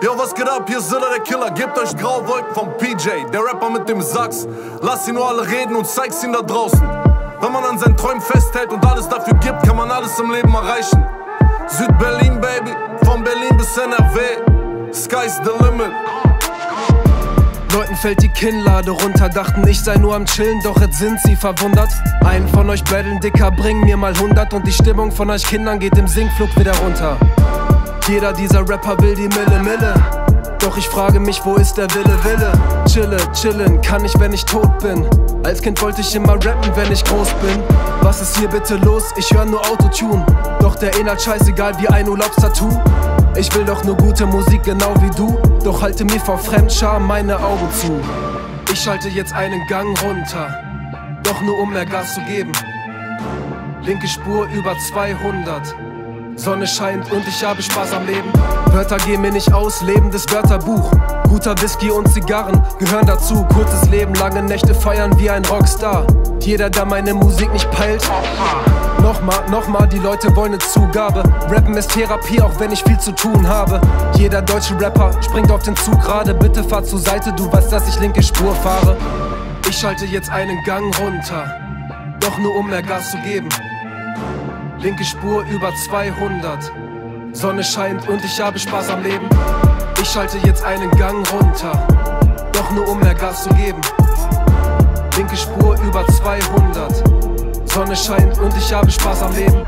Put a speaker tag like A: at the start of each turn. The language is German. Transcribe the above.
A: Yo, was geht ab? Hier ist Zilla der Killer. Gebt euch graue Wolken vom PJ, der Rapper mit dem Sachs. Lass sie nur alle reden und zeig's ihnen da draußen. Wenn man an seinen Träumen festhält und alles dafür gibt, kann man alles im Leben erreichen. Süd-Berlin, Baby, von Berlin bis NRW. Sky's the limit.
B: Leuten fällt die Kinnlade runter, dachten ich sei nur am Chillen, doch jetzt sind sie verwundert. Einen von euch battlen dicker, bring mir mal 100 und die Stimmung von euch Kindern geht im Sinkflug wieder runter. Jeder dieser Rapper will die Mille Mille. Doch ich frage mich, wo ist der Wille Wille? Chille, chillen, kann ich, wenn ich tot bin. Als Kind wollte ich immer rappen, wenn ich groß bin. Was ist hier bitte los? Ich höre nur Autotune. Doch der Inhalt scheißegal wie ein Urlaubstattoo. Ich will doch nur gute Musik, genau wie du. Doch halte mir vor Fremdscham meine Augen zu. Ich schalte jetzt einen Gang runter. Doch nur um mehr Gas zu geben. Linke Spur über 200. Sonne scheint und ich habe Spaß am Leben. Wörter gehen mir nicht aus, lebendes Wörterbuch. Guter Whisky und Zigarren gehören dazu. Kurzes Leben, lange Nächte feiern wie ein Rockstar. Jeder, der meine Musik nicht peilt. Nochmal, nochmal, die Leute wollen eine Zugabe. Rappen ist Therapie, auch wenn ich viel zu tun habe. Jeder deutsche Rapper springt auf den Zug gerade. Bitte fahr zur Seite, du weißt, dass ich linke Spur fahre. Ich schalte jetzt einen Gang runter. Doch nur um mehr Gas zu geben. Linke Spur über 200. Sonne scheint und ich habe Spaß am Leben. Ich schalte jetzt einen Gang runter. Doch nur um mehr Gas zu geben. Linke Spur über 200. Sonne scheint und ich habe Spaß am Leben.